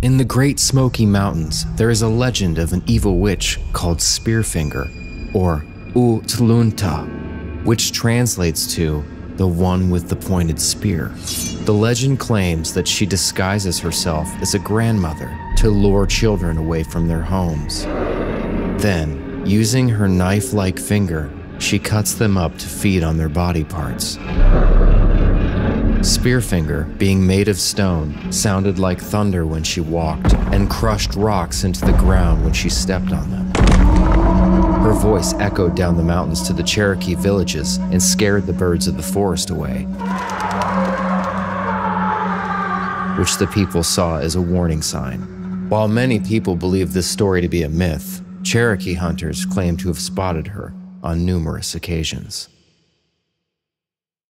In the Great Smoky Mountains, there is a legend of an evil witch called Spearfinger, or Utlunta, which translates to the one with the pointed spear. The legend claims that she disguises herself as a grandmother to lure children away from their homes. Then, using her knife like finger, she cuts them up to feed on their body parts. Spearfinger, being made of stone, sounded like thunder when she walked and crushed rocks into the ground when she stepped on them. Her voice echoed down the mountains to the Cherokee villages and scared the birds of the forest away, which the people saw as a warning sign. While many people believe this story to be a myth, Cherokee hunters claim to have spotted her on numerous occasions.